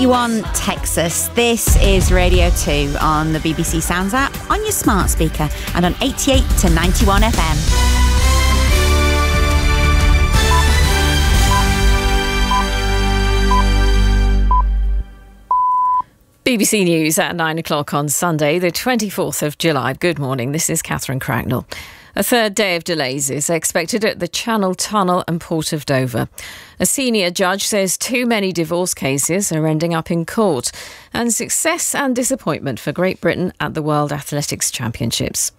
you want, Texas. This is Radio 2 on the BBC Sounds app, on your smart speaker, and on 88 to 91 FM. BBC News at 9 o'clock on Sunday, the 24th of July. Good morning, this is Catherine Cracknell. A third day of delays is expected at the Channel Tunnel and Port of Dover. A senior judge says too many divorce cases are ending up in court, and success and disappointment for Great Britain at the World Athletics Championships.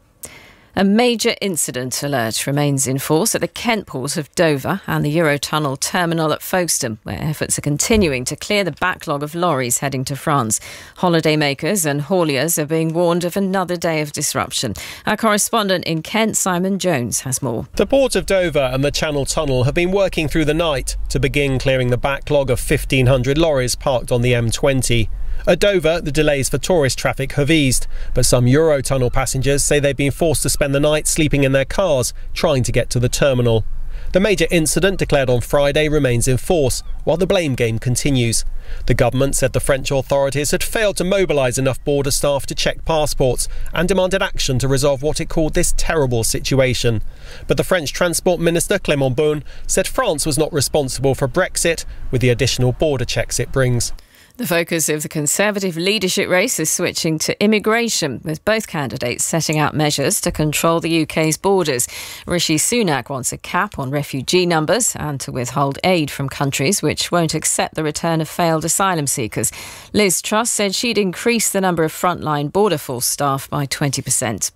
A major incident alert remains in force at the Kent port of Dover and the Eurotunnel terminal at Folkestone, where efforts are continuing to clear the backlog of lorries heading to France. Holidaymakers and hauliers are being warned of another day of disruption. Our correspondent in Kent, Simon Jones, has more. The port of Dover and the Channel Tunnel have been working through the night to begin clearing the backlog of 1,500 lorries parked on the M20. At Dover, the delays for tourist traffic have eased, but some Eurotunnel passengers say they've been forced to spend the night sleeping in their cars trying to get to the terminal. The major incident declared on Friday remains in force, while the blame game continues. The government said the French authorities had failed to mobilise enough border staff to check passports and demanded action to resolve what it called this terrible situation. But the French Transport Minister Clément Beaune said France was not responsible for Brexit with the additional border checks it brings. The focus of the Conservative leadership race is switching to immigration, with both candidates setting out measures to control the UK's borders. Rishi Sunak wants a cap on refugee numbers and to withhold aid from countries which won't accept the return of failed asylum seekers. Liz Truss said she'd increase the number of frontline border force staff by 20%.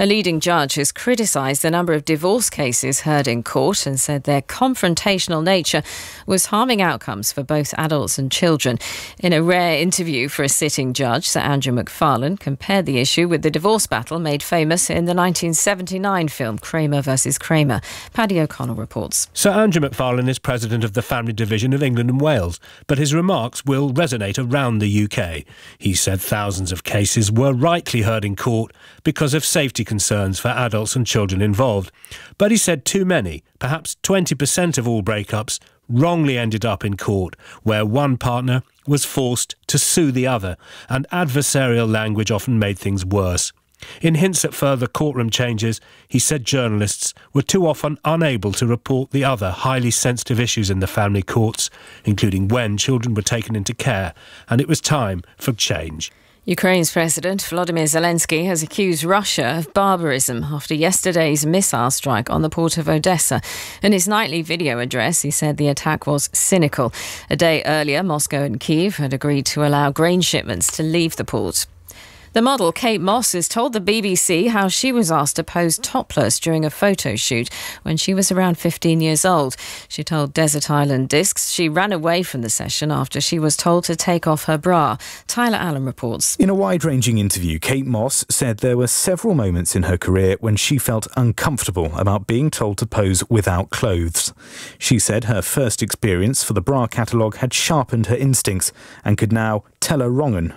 A leading judge has criticised the number of divorce cases heard in court and said their confrontational nature was harming outcomes for both adults and children. In a rare interview for a sitting judge, Sir Andrew McFarlane compared the issue with the divorce battle made famous in the 1979 film Kramer vs. Kramer. Paddy O'Connell reports. Sir Andrew McFarlane is president of the Family Division of England and Wales, but his remarks will resonate around the UK. He said thousands of cases were rightly heard in court because of safety concerns for adults and children involved. But he said too many, perhaps 20% of all breakups, wrongly ended up in court, where one partner was forced to sue the other, and adversarial language often made things worse. In hints at further courtroom changes, he said journalists were too often unable to report the other highly sensitive issues in the family courts, including when children were taken into care, and it was time for change. Ukraine's President Volodymyr Zelensky has accused Russia of barbarism after yesterday's missile strike on the port of Odessa. In his nightly video address, he said the attack was cynical. A day earlier, Moscow and Kiev had agreed to allow grain shipments to leave the port. The model Kate Moss has told the BBC how she was asked to pose topless during a photo shoot when she was around 15 years old. She told Desert Island Discs she ran away from the session after she was told to take off her bra. Tyler Allen reports. In a wide ranging interview, Kate Moss said there were several moments in her career when she felt uncomfortable about being told to pose without clothes. She said her first experience for the bra catalogue had sharpened her instincts and could now tell a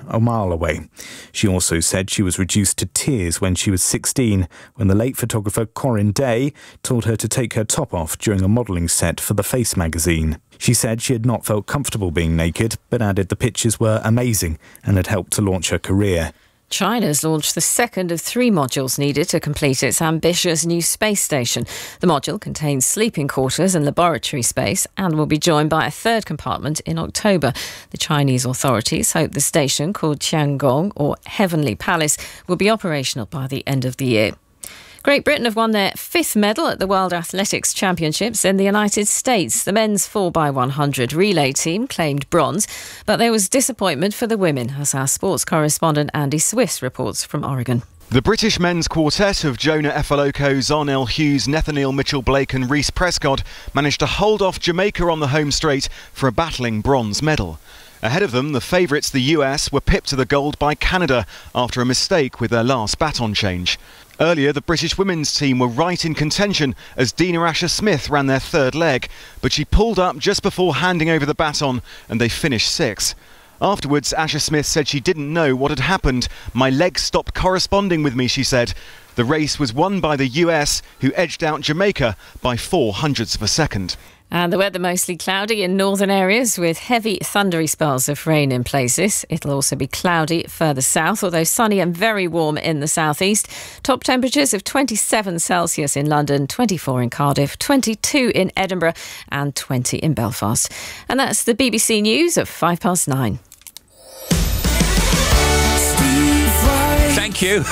a mile away. She also said she was reduced to tears when she was 16, when the late photographer Corinne Day told her to take her top off during a modelling set for the Face magazine. She said she had not felt comfortable being naked, but added the pictures were amazing and had helped to launch her career. China's launched the second of three modules needed to complete its ambitious new space station. The module contains sleeping quarters and laboratory space and will be joined by a third compartment in October. The Chinese authorities hope the station, called Tiangong or Heavenly Palace, will be operational by the end of the year. Great Britain have won their fifth medal at the World Athletics Championships in the United States. The men's 4x100 relay team claimed bronze, but there was disappointment for the women, as our sports correspondent Andy Swiss reports from Oregon. The British men's quartet of Jona Efoloko, Zharnel Hughes, Nethaneel Mitchell-Blake and Reece Prescod managed to hold off Jamaica on the home straight for a battling bronze medal. Ahead of them, the favourites, the US, were pipped to the gold by Canada after a mistake with their last baton change. Earlier, the British women's team were right in contention as Dina Asher Smith ran their third leg, but she pulled up just before handing over the baton and they finished sixth. Afterwards, Asher Smith said she didn't know what had happened. My legs stopped corresponding with me, she said. The race was won by the US, who edged out Jamaica by four hundredths of a second. And the weather mostly cloudy in northern areas with heavy thundery spells of rain in places. It'll also be cloudy further south, although sunny and very warm in the southeast. Top temperatures of 27 Celsius in London, 24 in Cardiff, 22 in Edinburgh, and 20 in Belfast. And that's the BBC News at five past nine. Thank you.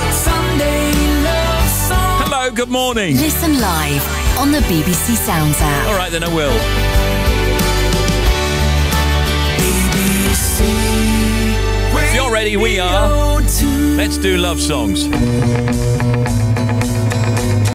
Hello, good morning. Listen live on the BBC Sounds app. All right, then I will. If you're ready, we are. Let's do love songs.